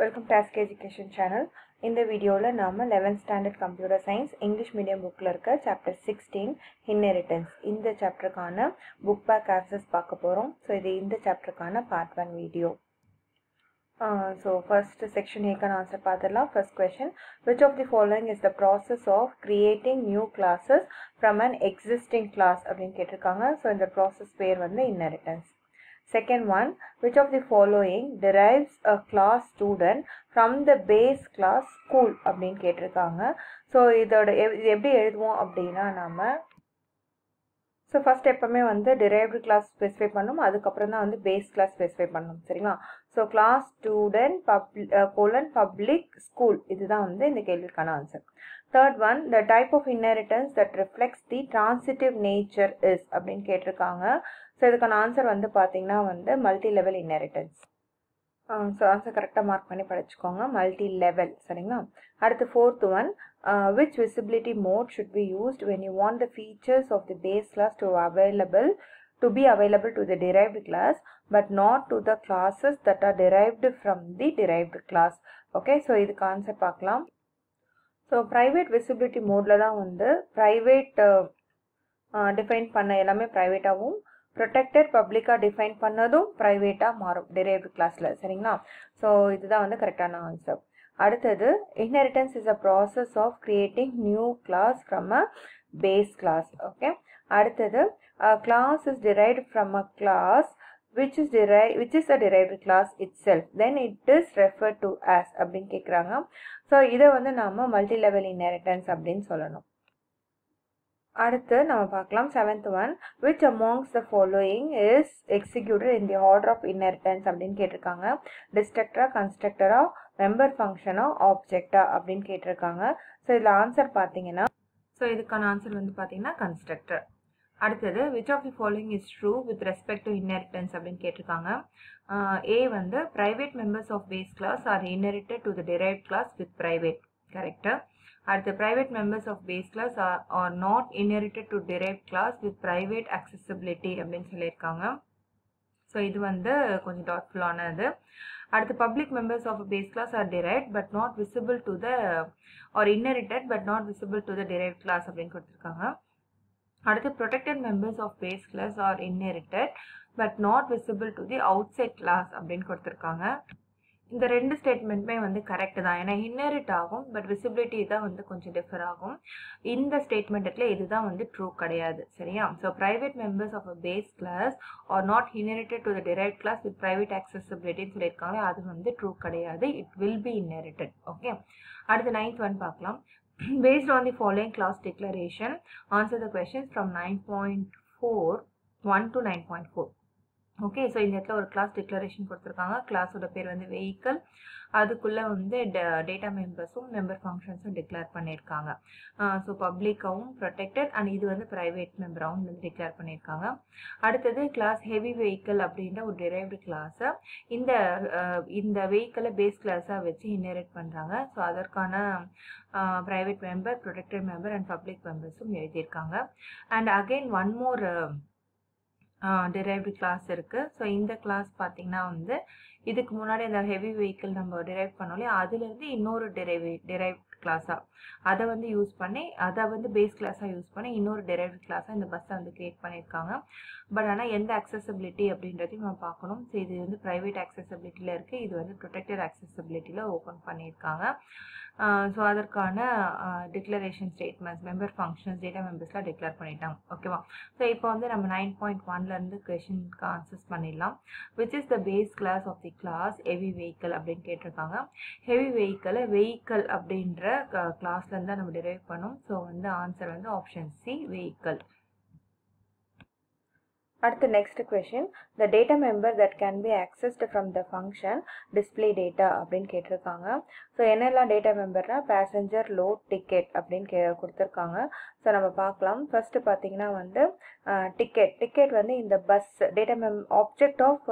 Welcome to ASK education channel இந்த வீடியோவில் நாம் 11th standard computer science English medium புக்கில் இருக்க சாப்டர் சிக்ஸ்டீன் இன்ஹெரிட்டன்ஸ் இந்த சாப்டருக்கான புக் பேக் ஆக்சஸ் பார்க்க போகிறோம் ஸோ இது இந்த சாப்டருக்கான part one video so first section ஏக்கான answer பார்த்துடலாம். First question which of the following is the process of creating new classes from an existing class அப்படின்னு கேட்டிருக்காங்க. So இந்த process பேர் வந்து inheritance Second one, which of the following derives a class student from the base class school அப்படின்னு கேட்டிருக்காங்க. So இதோட எ- இது எப்படி எழுதுவோம் அப்படின்னா நம்ம ஸோ ஃபஸ்ட் எப்போவுமே வந்து derived கிளாஸ் ஸ்பெசிஃபை பண்ணணும் அதுக்கப்புறம் தான் வந்து பேஸ் கிளாஸ் ஸ்பெசிஃபை பண்ணணும் சரிங்களா? So class student pub colon public school இதுதான் வந்து இந்த கேள்விக்கான answer third one the type of inheritance that reflects the transitive nature is அப்படின்னு கேட்டிருக்காங்க. ஸோ இதுக்கான ஆன்சர் வந்து பார்த்தீங்கன்னா வந்து multi level inheritance so answer கரெக்டாக மார்க் பண்ணி படிச்சுக்கோங்க. மல்டி லெவல் சரிங்களா? அடுத்து fourth one which visibility mode should be used when you want the features of the base class to available to be available to the derived class but not to the classes that are derived from the derived class okay so இதுக்கு answer பார்க்கலாம். So private visibility மோடில் தான் வந்து private define பண்ண எல்லாமே ப்ரைவேட்டாகவும் protected பப்ளிக்காக define பண்ணதும் ப்ரைவேட்டாக மாறும். derived கிளாஸில் சரிங்களா? ஸோ இதுதான் வந்து கரெக்டான ஆன்சர் அடுத்தது inheritance is a process of creating new class from a base class okay அடுத்தது class is derived from a class which is derived which is a derived class itself. Then it is refer to as அப்படின்னு கேட்குறாங்க so இதை வந்து நாம் multi level inheritance அப்படின்னு சொல்லணும். அடுத்து நம்ம பார்க்கலாம் seventh one which amongst the following is executed in the order of inheritance அப்படின்னு கேட்டிருக்காங்க. டிஸ்ட்ரக்டரா கன்ஸ்ட்ரக்டரா மெம்பர் ஃபங்க்ஷனா ஆப்ஜெக்டா அப்படின்னு கேட்டிருக்காங்க. ஸோ இதில் ஆன்சர் பார்த்தீங்கன்னா ஸோ இதுக்கான ஆன்சர் வந்து பார்த்தீங்கன்னா கன்ஸ்ட்ரக்டர் அடுத்தது which of the following is true with respect to inheritance அப்படின்னு கேட்டிருக்காங்க. ஏ வந்து private members of base class are inherited to the derive class with private கரெக்டாக அடுத்து private members of base class are, are not inherited to derived class with private accessibility அப்படின்னு சொல்லியிருக்காங்க. So இது வந்து கொஞ்சம் டாட்ஃபுல்லானது அடுத்து public members of base class are derived but not visible to the are inherited but not visible to the derive class அப்படின்னு கொடுத்துருக்காங்க. அடுத்து protected members of base class are inherited but not visible to the outside class அப்படின்னு கொடுத்துருக்காங்க. இந்த ரெண்டு ஸ்டேட்மெண்ட்டுமே வந்து correct தான். ஏன்னா இன்னரிட் ஆகும் பட் விசிபிலிட்டி தான் வந்து கொஞ்சம் டிஃபர் ஆகும். இந்த ஸ்டேட்மெண்ட்டில் இதுதான் வந்து ட்ரூ கிடையாது சரியா? So private members of a base class are not inherited to the derive class with private accessibilityன்னு சொல்லியிருக்காங்க அது வந்து ட்ரூ கிடையாது. It will be inherited okay அடுத்து நைன்த் ஒன் பார்க்கலாம். Based on the following class declaration answer the questions from 9.4 1 to 9.4 okay so இந்த இடத்துல ஒரு class declaration கொடுத்துருக்காங்க. கிளாஸோட பேர் வந்து வெஹிக்கல் அதுக்குள்ளே வந்து டேட்டா மெம்பர்ஸும் மெம்பர் ஃபங்க்ஷன்ஸும் டிக்ளேர் பண்ணியிருக்காங்க. ஸோ பப்ளிக்காகவும் ப்ரொடெக்டட் அண்ட் இது வந்து ப்ரைவேட் மெம்பராகவும் வந்து டிக்ளேர் பண்ணியிருக்காங்க. அடுத்தது கிளாஸ் ஹெவி வெஹிக்கல் அப்படின்ற ஒரு டிரைவ்டு கிளாஸை இந்த இந்த வெஹிக்கலை பேஸ் கிளாஸாக வச்சு இன்னரேட் பண்ணுறாங்க ஸோ அதற்கான private member protected member and public மெம்பர்ஸும் எழுதியிருக்காங்க. And again one more derived class இருக்குது ஸோ இந்த கிளாஸ் பார்த்திங்கன்னா வந்து இதுக்கு முன்னாடி அந்த ஹெவி வெஹிக்கிள் நம்ம டிரைவ் பண்ணோம் இல்லையா? அதுலேருந்து இன்னொரு டெரைவ் டிரைவ் கிளாஸாக அதை வந்து யூஸ் பண்ணி அதை வந்து பேஸ் கிளாஸாக யூஸ் பண்ணி இன்னொரு derived கிளாஸாக இந்த பஸ்ஸை வந்து க்ரியேட் பண்ணியிருக்காங்க. பட் ஆனால் எந்த அக்சசபிலிட்டி அப்படின்றதையும் நம்ம பார்க்கணும். ஸோ இது வந்து ப்ரைவேட் அக்சசபிலிட்டியில் இருக்குது இது வந்து ப்ரொடெக்டட் அக்சசபிலிட்டியில் ஓப்பன் பண்ணியிருக்காங்க. ஸோ அதற்கான declaration statements member functions data மெம்பர்ஸ்லாம் declare பண்ணிட்டாங்க. ஓகேவா ஸோ இப்போ வந்து நம்ம நைன் பாயிண்ட் ஒன்லேருந்து கொஷினுக்கு ஆன்சர்ஸ் பண்ணிடலாம். Which is the base class of the class heavy vehicle அப்படின்னு கேட்டிருக்காங்க. ஹெவி வெஹிக்கலை வெஹிக்கல் அப்படின்ற கிளாஸ்லேருந்து தான் நம்ம டிரைவ் பண்ணோம். ஸோ வந்து ஆன்சர் வந்து ஆப்ஷன் சி வெஹிக்கல் அடுத்து next question the data member that can be accessed from the function display data அப்படின்னு கேட்டிருக்காங்க. ஸோ என்னெல்லாம் டேட்டா மெம்பர்னா பேசஞ்சர் லோட் டிக்கெட் அப்படின்னு கே கொடுத்துருக்காங்க. ஸோ நம்ம பார்க்கலாம். ஃபர்ஸ்ட் பார்த்தீங்கன்னா வந்து டிக்கெட் டிக்கெட் வந்து இந்த bus data mem object of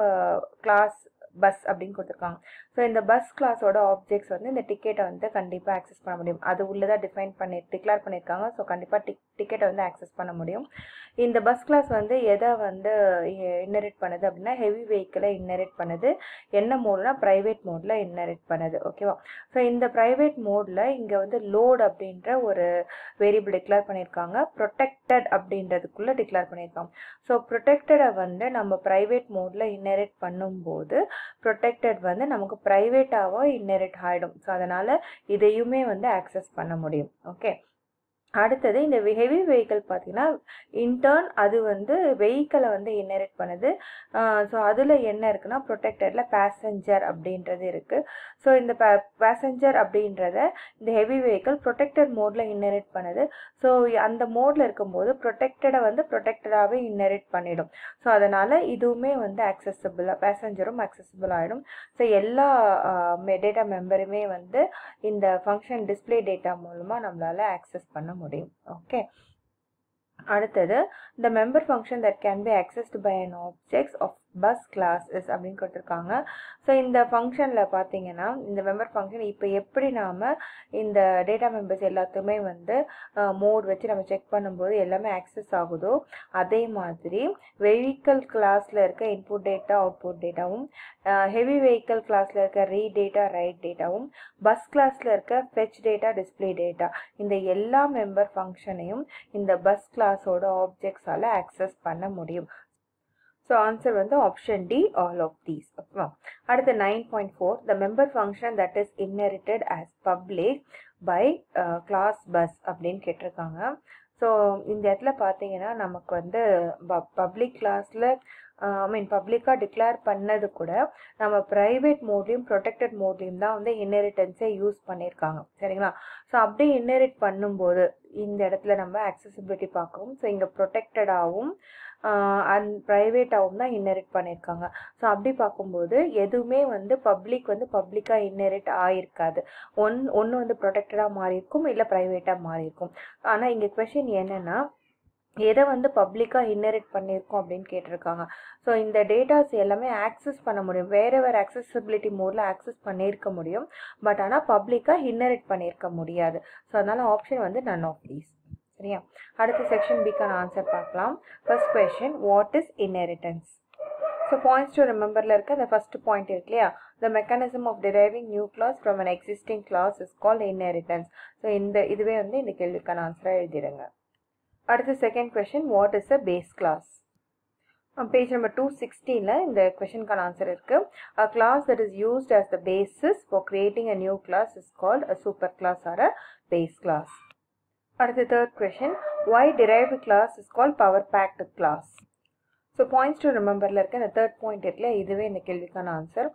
class bus அப்படின்னு கொடுத்துருக்காங்க. ஸோ இந்த பஸ் கிளாஸோட ஆப்ஜெக்ட்ஸ் வந்து இந்த டிக்கெட்டை வந்து கண்டிப்பாக ஆக்சஸ் பண்ண முடியும். அது உள்ளதாக டிஃபைன் பண்ணி டிக்ளேர் பண்ணியிருக்காங்க. ஸோ கண்டிப்பாக டிக் டிக்கெட்டை வந்து ஆக்சஸ் பண்ண முடியும். இந்த பஸ் கிளாஸ் வந்து எதை வந்து இன்னரேட் பண்ணுது அப்படின்னா ஹெவி வெஹிக்கிளை இன்னரேட் பண்ணுது. என்ன மோட்னா ப்ரைவேட் மோடில் இன்னரேட் பண்ணுது. ஓகேவா ஸோ இந்த ப்ரைவேட் மோடில் இங்கே வந்து லோட் அப்படின்ற ஒரு வேரியபிள் டிக்ளேர் பண்ணியிருக்காங்க. ப்ரொடெக்டட் அப்படின்றதுக்குள்ளே டிக்ளேர் பண்ணியிருக்காங்க. ஸோ ப்ரொடெக்டடை வந்து நம்ம ப்ரைவேட் மோடில் இன்னரேட் பண்ணும்போது ப்ரொடெக்டட் வந்து நமக்கு ப்ரைவேட்டாகவும் இன்னரேட் ஆகிடும் ஸோ அதனால் இதையுமே வந்து ஆக்சஸ் பண்ண முடியும். ஓகே அடுத்தது இந்த ஹெவி வெஹிக்கிள் பார்த்தீங்கன்னா இன்டர்ன் அது வந்து வெஹிக்கிளை வந்து இன்னரேட் பண்ணுது. ஸோ அதில் என்ன இருக்குன்னா ப்ரொடெக்டடில் பேசஞ்சர் அப்படின்றது இருக்குது ஸோ இந்த பே பேசஞ்சர் அப்படின்றத இந்த ஹெவி வெஹிக்கிள் ப்ரொடெக்டட் மோடில் இன்னரேட் பண்ணுது. ஸோ அந்த மோடில் இருக்கும்போது ப்ரொடெக்டடை வந்து ப்ரொடெக்டடாகவே இன்னரேட் பண்ணிடும். ஸோ அதனால் இதுவுமே வந்து அக்சசபிளாக பேசஞ்சரும் அக்சசபிள் ஆகிடும் ஸோ எல்லா டேட்டா மெம்பருமே வந்து இந்த ஃபங்க்ஷன் டிஸ்பிளே டேட்டா மூலமாக நம்மளால் ஆக்சஸ் பண்ண முடியும். ஓகே அடுத்தது இந்த member function that can be accessed by an objects of bus classes அப்படின்னு கொடுத்துருக்காங்க. ஸோ இந்த ஃபங்க்ஷனில் பார்த்தீங்கன்னா இந்த மெம்பர் ஃபங்க்ஷன் இப்போ எப்படி நாம் இந்த டேட்டா மெம்பர்ஸ் எல்லாத்தையுமே வந்து மோட் வச்சு நம்ம செக் பண்ணும்போது எல்லாமே ஆக்சஸ் ஆகுதோ அதே மாதிரி வெஹிக்கல் கிளாஸில் இருக்க இன்புட் டேட்டா அவுட்புட் டேட்டாவும் ஹெவி வெஹிக்கல் கிளாஸில் இருக்க ரீட் டேட்டா ரைட் டேட்டாவும் பஸ் கிளாஸில் இருக்க ஃபெச் டேட்டா டிஸ்பிளே டேட்டா இந்த எல்லா மெம்பர் ஃபங்க்ஷனையும் இந்த பஸ் கிளாஸோட ஆப்ஜெக்ட்ஸால் ஆக்சஸ் பண்ண முடியும். ஸோ ஆன்சர் வந்து option D all of these ஓகேவா அடுத்து nine point four the member function that is inherited as public by class bus அப்படின்னு கேட்டிருக்காங்க. ஸோ இந்த இடத்துல பார்த்தீங்கன்னா நமக்கு வந்து பப்ளிக் கிளாஸில் ஐ மீன் பப்ளிக்காக டிக்ளேர் பண்ணது கூட நம்ம ப்ரைவேட் மோட்லேயும் ப்ரொடெக்டட் மோட்லேயும் தான் வந்து இன்னெரிட்டன்ஸை யூஸ் பண்ணியிருக்காங்க. சரிங்களா? ஸோ அப்படியே இன்னெரிட் பண்ணும்போது இந்த இடத்துல நம்ம அக்சசிபிலிட்டி பார்க்குறோம் ஸோ இங்கே ப்ரொடெக்டடாகவும் அண்ட் ப்ரைவேட்டாகவும் தான் இன்னரிட் பண்ணியிருக்காங்க ஸோ அப்படி பார்க்கும்போது எதுவுமே வந்து பப்ளிக் வந்து பப்ளிக்காக இன்னரிட் ஆகிருக்காது ஒன் ஒன்று வந்து ப்ரொடெக்டடாக மாறியிருக்கும் இல்லை ப்ரைவேட்டாக மாறியிருக்கும். ஆனால் இங்கே கொஷின் என்னென்னா எதை வந்து பப்ளிக்காக இன்னரிட் பண்ணியிருக்கோம் அப்படின்னு கேட்டிருக்காங்க. ஸோ இந்த டேட்டாஸ் எல்லாமே ஆக்சஸ் பண்ண முடியும். வேறு வேறு ஆக்சசபிலிட்டி மோடில் ஆக்சஸ் பண்ணியிருக்க முடியும். பட் ஆனால் பப்ளிக்காக இன்னரிட் பண்ணியிருக்க முடியாது. ஸோ அதனால் ஆப்ஷன் வந்து நன் ஆஃப் தீஸ் சரியா அடுத்த செக்ஷன் பிக்கான ஆன்சர் பார்க்கலாம். First question what is inheritance so points to ரிமெம்பரில் இருக்க அந்த ஃபர்ஸ்ட் பாயிண்ட் இருக்கு இல்லையா? The mechanism of deriving new class from an existing class is call inheritance so இந்த இதுவே வந்து இந்த கேள்விக்கான ஆன்சராக எழுதிடுங்க. அடுத்த second question what is a base class page number two சிக்ஸ்டீனில் இந்த கொஷனுக்கான ஆன்சர் இருக்குது a class that is used as the basis for creating a new class is called a super class or a base class அடுத்த third question why derived class is call power packed class so points to ரிமெம்பரில் இருக்க. இந்த third point இருக்குல்ல இதுவே இந்த கேள்விக்கான answer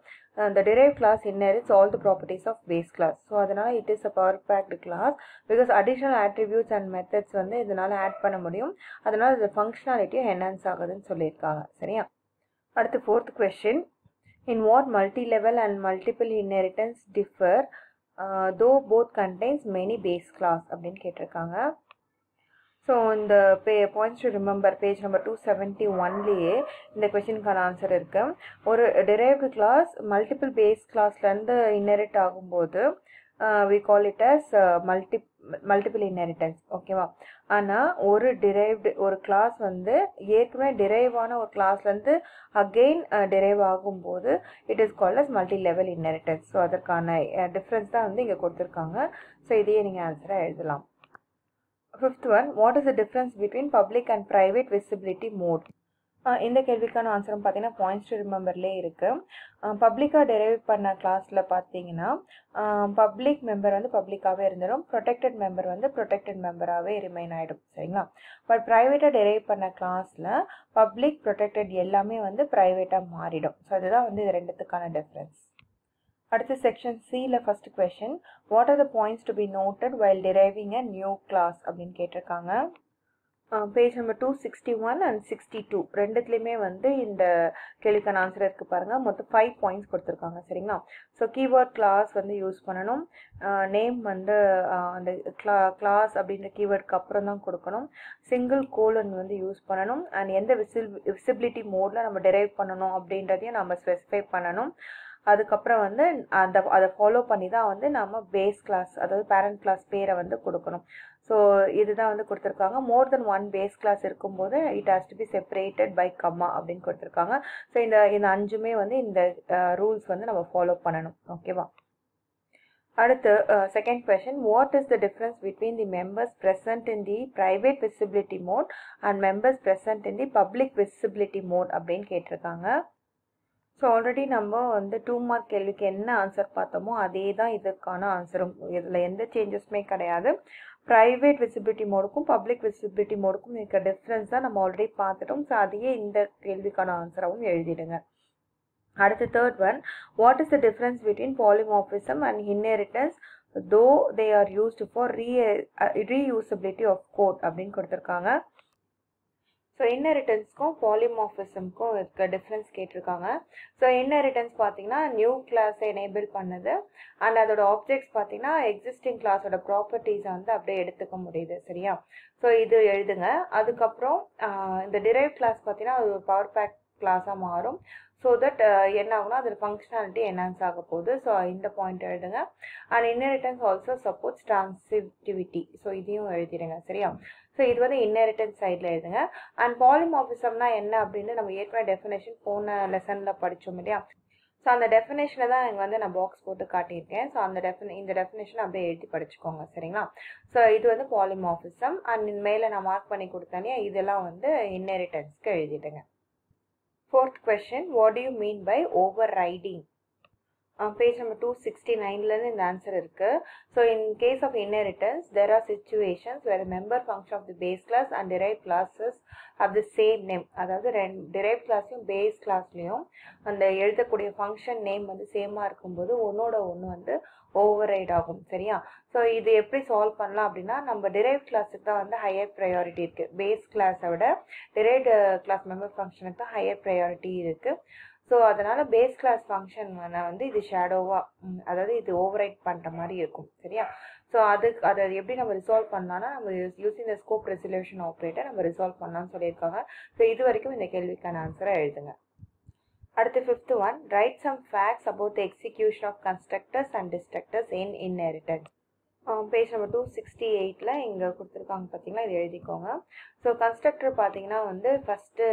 derive class class it's all the properties of base class so அதனால் it is a power packed class because additional attributes and methods வந்து இதனால் add பண்ண முடியும். அதனால் இது ஃபங்க்ஷனாலிட்டியும் என்ஹான்ஸ் ஆகுதுன்னு சொல்லியிருக்காங்க. சரியா? அடுத்து fourth question in what multi level and multiple inheritance differ though both contains many base class அப்படின்னு கேட்டிருக்காங்க. ஸோ இந்த பே points to remember page number two seventy ஒன்லேயே இந்த கொஷினுக்கான ஆன்சர் இருக்குது ஒரு டிரைவ்டு கிளாஸ் மல்டிபிள் பேஸ் கிளாஸ்லேருந்து இன்னெரிட் ஆகும்போது we call it as multi multiple inheritance ஓகேவா ஆனால் ஒரு டிரைவ்டு ஒரு கிளாஸ் வந்து ஏற்கனவே டிரைவான ஒரு கிளாஸ்லேருந்து அகெயின் டிரைவ் ஆகும்போது it is called as multi level inheritance so அதற்கான uh, டிஃப்ரென்ஸ் தான் வந்து இங்கே கொடுத்துருக்காங்க. ஸோ இதையே நீங்கள் ஆன்சராக எழுதலாம். Fifth one what is the difference between public and private visibility mode இந்த கேள்விக்கான ஆன்சரும் பார்த்தீங்கன்னா பாயிண்ட்ஸ் டு ரிமெம்பர்லே இருக்குது பப்ளிக்காக டெரைவ் பண்ண கிளாஸில் பார்த்தீங்கன்னா பப்ளிக் மெம்பர் வந்து பப்ளிக்காகவே இருந்துடும் ப்ரொடெக்டட் மெம்பர் வந்து ப்ரொடெக்டட் மெம்பராகவே ரிமைன் ஆகிடும் சரிங்களா? பட் ப்ரைவேட்டாக டெரைவ் பண்ண கிளாஸில் பப்ளிக் ப்ரொடெக்டட் எல்லாமே வந்து ப்ரைவேட்டாக மாறிடும். ஸோ அதுதான் வந்து இது ரெண்டுத்துக்கான டிஃப்ரென்ஸ் அடுத்த செக்ஷன் சியில் first question what are the points to be noted while driving a new class அப்படின்னு கேட்டிருக்காங்க. Page number two sixty one and sixty two ரெண்டுத்துலேயுமே வந்து இந்த கேள்விக்கான ஆன்சர் இருக்குது பாருங்கள் மொத்தம் ஃபைவ் பாயிண்ட்ஸ் கொடுத்துருக்காங்க. சரிங்களா? ஸோ கீவேர்ட் கிளாஸ் வந்து யூஸ் பண்ணணும். நேம் வந்து அந்த கிளா கிளாஸ் அப்படின்ற கீவேர்டுக்கு அப்புறம் தான் கொடுக்கணும். சிங்கிள் கோலன் வந்து யூஸ் பண்ணணும். அண்ட் எந்த விசில் விசிபிலிட்டி மோடில் நம்ம டெரைவ் பண்ணணும் அப்படின்றதையும் நம்ம ஸ்பெசிஃபை பண்ணணும். அதுக்கப்புறம் வந்து அந்த அதை ஃபாலோ பண்ணி தான் வந்து நம்ம பேஸ் கிளாஸ் அதாவது பேரண்ட் கிளாஸ் பேரை வந்து கொடுக்கணும். ஸோ இதுதான் வந்து கொடுத்துருக்காங்க. More than one base class இருக்கும்போது it has to be separated by comma அப்படின்னு கொடுத்துருக்காங்க. ஸோ இந்த இந்த அஞ்சுமே வந்து இந்த ரூல்ஸ் வந்து நம்ம ஃபாலோ பண்ணணும். ஓகேவா அடுத்து second question what is the difference between the members present in the private visibility mode and members present in the public visibility mode அப்படின்னு கேட்டிருக்காங்க. ஸோ ஆல்ரெடி நம்ம வந்து டூ மார்க் கேள்விக்கு என்ன ஆன்சர் பார்த்தோமோ அதே தான் இதுக்கான ஆன்சரும் இதில் எந்த சேஞ்சஸுமே கிடையாது. ப்ரைவேட் விசிபிலிட்டி மோடுக்கும் பப்ளிக் விசிபிலிட்டி மோடுக்கும் இருக்க டிஃப்ரென்ஸ் தான் நம்ம ஆல்ரெடி பார்த்துட்டோம். ஸோ அதையே இந்த கேள்விக்கான ஆன்சராகவும் எழுதிடுங்க. அடுத்து third one what is the difference between polymorphism and inheritance though they are used for re reusability of code அப்படின்னு கொடுத்துருக்காங்க. ஸோ இன்னரிட்டன்ஸ்க்கும் பாலிமார்பிசம்க்கும் இருக்க டிஃப்ரென்ஸ் கேட்டிருக்காங்க. ஸோ இன்னரிட்டன்ஸ் பார்த்தீங்கன்னா நியூ கிளாஸை எனேபிள் பண்ணுது. அண்ட் அதோட ஆப்ஜெக்ட்ஸ் பார்த்தீங்கன்னா எக்ஸிஸ்டிங் கிளாஸோட ப்ராப்பர்ட்டிஸை வந்து அப்படியே எடுத்துக்க முடியுது சரியா? ஸோ இது எழுதுங்க. அதுக்கப்புறம் இந்த டிரைவ் கிளாஸ் பார்த்தீங்கன்னா அது ஒரு பவர் பேக் கிளாஸாக மாறும். ஸோ தட் என்ன ஆகுனா அதில் ஃபங்க்ஷனாலிட்டி என்ஹான்ஸ் ஆக போகுது ஸோ இந்த பாயிண்ட் எழுதுங்க. And inheritance also supports transitivity so இதையும் எழுதிடுங்க சரியா? ஸோ இது வந்து இன்னரிட்டன்ஸ் சைடில் எழுதுங்க. அண்ட் பாலிமார்பிசம்னா என்ன அப்படின்னு நம்ம ஏற்கனவே டெஃபினேஷன் போன லெசனில் படித்தோம் இல்லையா? ஸோ அந்த டெஃபினேஷனை தான் இங்கே வந்து நான் பாக்ஸ் போட்டு காட்டியிருக்கேன். ஸோ அந்த டெஃபினே இந்த டெஃபினேஷன் அப்படியே எழுதி படிச்சுக்கோங்க சரிங்களா? ஸோ இது வந்து பாலிமாஃபிசம் அண்ட் மேலே நான் மார்க் பண்ணி கொடுத்தேனே இதெல்லாம் வந்து இன்னெரிட்டன்ஸ்க்கு எழுதிடுங்க. Fourth question what do you mean by overriding page number two sixty நைன்லேருந்து இந்த ஆன்சர் இருக்குது so in case of inheritance there are situations where member function of the base class and derive classes of the same name அதாவது ரெண்டு drive கிளாஸ்லையும் base கிளாஸ்லையும் அந்த எழுதக்கூடிய function name வந்து சேமாக இருக்கும்போது ஒன்றோட ஒன்று வந்து ஓவர் ரைட் ஆகும் சரியா? ஸோ இது எப்படி சால்வ் பண்ணலாம் அப்படின்னா நம்ம டிரைவ் கிளாஸுக்கு தான் வந்து ஹையர் ப்ரையாரிட்டி இருக்குது பேஸ் கிளாஸை விட டிரைவ்டு கிளாஸ் மெம்பர் ஃபங்க்ஷனுக்கு தான் ஹையர் ப்ரையாரிட்டி இருக்குது ஸோ அதனால் பேஸ் கிளாஸ் ஃபங்க்ஷன் வந்து இது ஷேடோவாக அதாவது இது ஓவர் ரைட் பண்ணுற மாதிரி இருக்கும் சரியா? ஸோ அதுக்கு அதை எப்படி நம்ம ரிசால்வ் பண்ணலாம்னா நம்ம using the scope resolution operator நம்ம ரிசால்வ் பண்ணலாம்னு சொல்லியிருக்காங்க. ஸோ இது வரைக்கும் இந்த கேள்விக்கான ஆன்சரை எழுதுங்க. அடுத்து fifth one write some facts about the execution of constructors and destructors in inheritance page number two sixty எயிட்டில் இங்கே கொடுத்துருக்காங்க பார்த்தீங்கன்னா இது எழுதிக்கோங்க. ஸோ கன்ஸ்ட்ரக்டர் பார்த்தீங்கன்னா வந்து ஃபஸ்ட்டு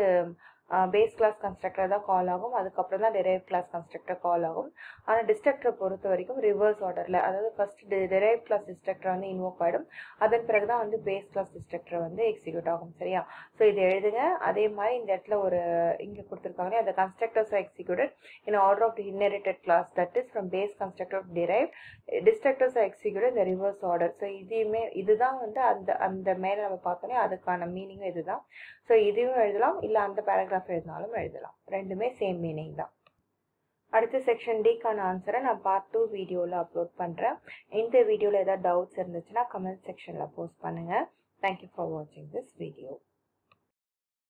பேஸ் கிளாஸ் கன்ஸ்ட்ரக்டர் தான் கால் ஆகும். அதுக்கப்புறம் தான் டெரைவ் கிளாஸ் கன்ஸ்ட்ரக்டர் கால் ஆகும். ஆனால் டிஸ்ட்ரக்டரை பொறுத்த வரைக்கும் ரிவர்ஸ் ஆர்டரில் அதாவது ஃபர்ஸ்ட் டெரைவ் கிளாஸ் டிஸ்ட்ரக்டர் வந்து இன்வோக் ஆகிடும் அதன் பிறகு தான் வந்து பேஸ் கிளாஸ் டிஸ்ட்ரக்டர் வந்து எக்ஸிக்யூட் ஆகும் சரியா? ஸோ இது எழுதுங்க. அதே மாதிரி இந்த இடத்துல ஒரு இங்கே கொடுத்துருக்காங்க. அந்த constructors executed in order of inherited class that is from base constructor of derive destructors execute இந்த ரிவர்ஸ் ஆர்டர் ஸோ இதையுமே இதுதான் வந்து அந்த அந்த மேலே நம்ம பார்த்தோன்னே அதுக்கான மீனிங்கும் இதுதான். ஸோ இதையும் எழுதலாம். இல்லை அந்த பேராகிராஃப் எழுதினாலும் எழுதலாம். ரெண்டுமே சேம் மீனிங் தான். அடுத்த செக்ஷன் டிக்கான ஆன்சரை நான் பார்ட் டூ வீடியோவில் அப்லோட் பண்ணுறேன் இந்த வீடியோவில் ஏதாவது டவுட்ஸ் இருந்துச்சுன்னா கமெண்ட் செக்ஷனில் போஸ்ட் பண்ணுங்கள் தேங்க்யூ ஃபார் வாட்சிங் திஸ் வீடியோ